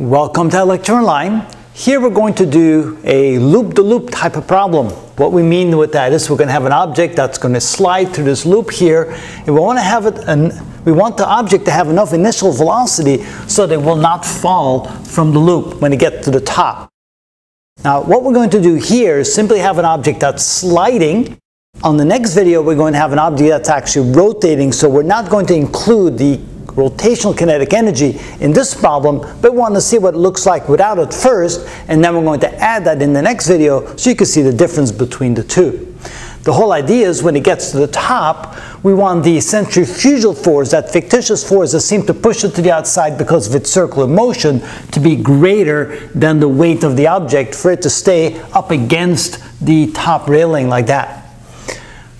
Welcome to ilectureonline. Here we're going to do a loop-the-loop -loop type of problem. What we mean with that is we're going to have an object that's going to slide through this loop here, and we want to have it, an, we want the object to have enough initial velocity so that it will not fall from the loop when it gets to the top. Now what we're going to do here is simply have an object that's sliding. On the next video we're going to have an object that's actually rotating, so we're not going to include the rotational kinetic energy in this problem, but we want to see what it looks like without it first, and then we're going to add that in the next video so you can see the difference between the two. The whole idea is when it gets to the top, we want the centrifugal force, that fictitious force that seems to push it to the outside because of its circular motion, to be greater than the weight of the object for it to stay up against the top railing like that.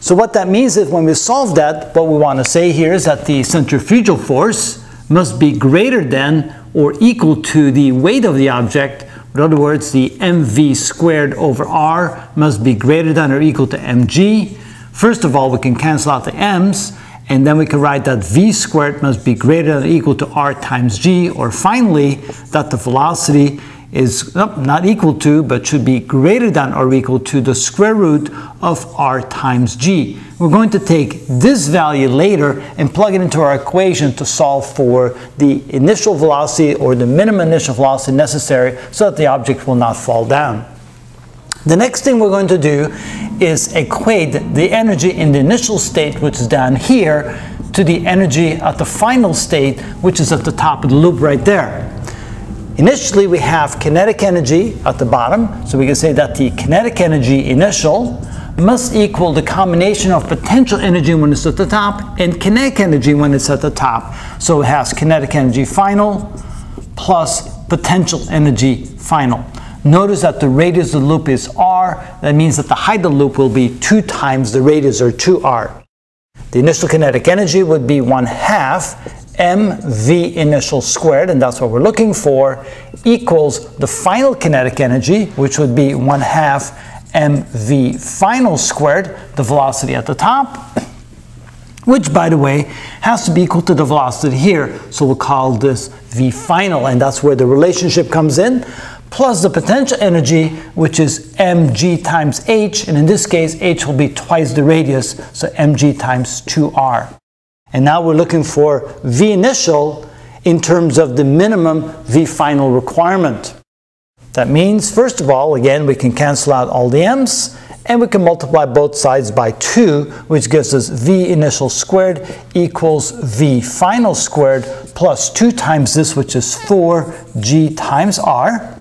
So what that means is when we solve that, what we want to say here is that the centrifugal force must be greater than or equal to the weight of the object. In other words, the mv squared over r must be greater than or equal to mg. First of all, we can cancel out the m's, and then we can write that v squared must be greater than or equal to r times g, or finally, that the velocity is not equal to, but should be greater than or equal to the square root of r times g. We're going to take this value later and plug it into our equation to solve for the initial velocity or the minimum initial velocity necessary so that the object will not fall down. The next thing we're going to do is equate the energy in the initial state, which is down here, to the energy at the final state, which is at the top of the loop right there. Initially, we have kinetic energy at the bottom, so we can say that the kinetic energy initial must equal the combination of potential energy when it's at the top and kinetic energy when it's at the top. So it has kinetic energy final plus potential energy final. Notice that the radius of the loop is r. That means that the height of the loop will be 2 times the radius, or 2r. The initial kinetic energy would be 1 half mv initial squared, and that's what we're looking for, equals the final kinetic energy, which would be 1 half mv final squared, the velocity at the top, which, by the way, has to be equal to the velocity here. So we'll call this v final, and that's where the relationship comes in, plus the potential energy, which is mg times h, and in this case, h will be twice the radius, so mg times 2r. And now we're looking for V initial in terms of the minimum V final requirement. That means, first of all, again, we can cancel out all the m's, and we can multiply both sides by 2, which gives us V initial squared equals V final squared plus 2 times this, which is 4G times R.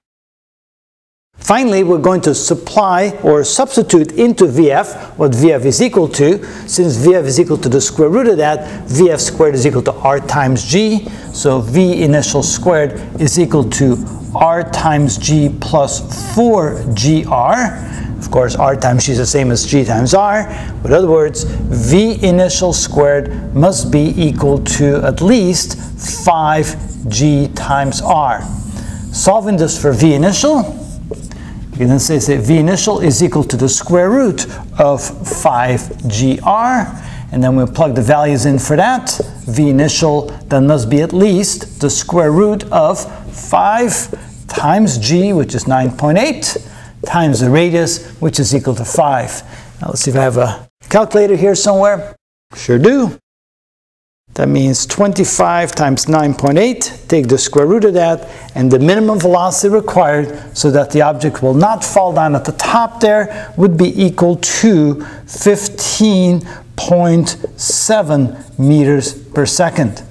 Finally, we're going to supply or substitute into VF what VF is equal to. Since VF is equal to the square root of that, VF squared is equal to R times G. So V initial squared is equal to R times G plus 4GR. Of course, R times G is the same as G times R. In other words, V initial squared must be equal to at least 5G times R. Solving this for V initial, you then say, say V initial is equal to the square root of 5GR, and then we plug the values in for that. V initial then must be at least the square root of 5 times G, which is 9.8, times the radius, which is equal to 5. Now let's see if I have a calculator here somewhere. Sure do. That means 25 times 9.8, take the square root of that, and the minimum velocity required so that the object will not fall down at the top there would be equal to 15.7 meters per second.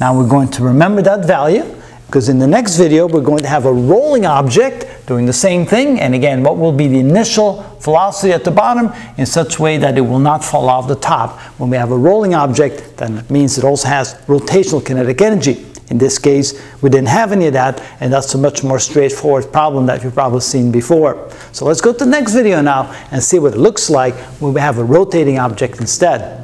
Now we're going to remember that value because in the next video we're going to have a rolling object doing the same thing and again what will be the initial velocity at the bottom in such a way that it will not fall off the top. When we have a rolling object then it means it also has rotational kinetic energy. In this case we didn't have any of that and that's a much more straightforward problem that you've probably seen before. So let's go to the next video now and see what it looks like when we have a rotating object instead.